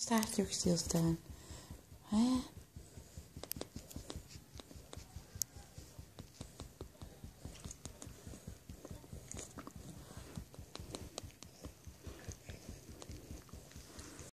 Start your skills, Devin. Eh?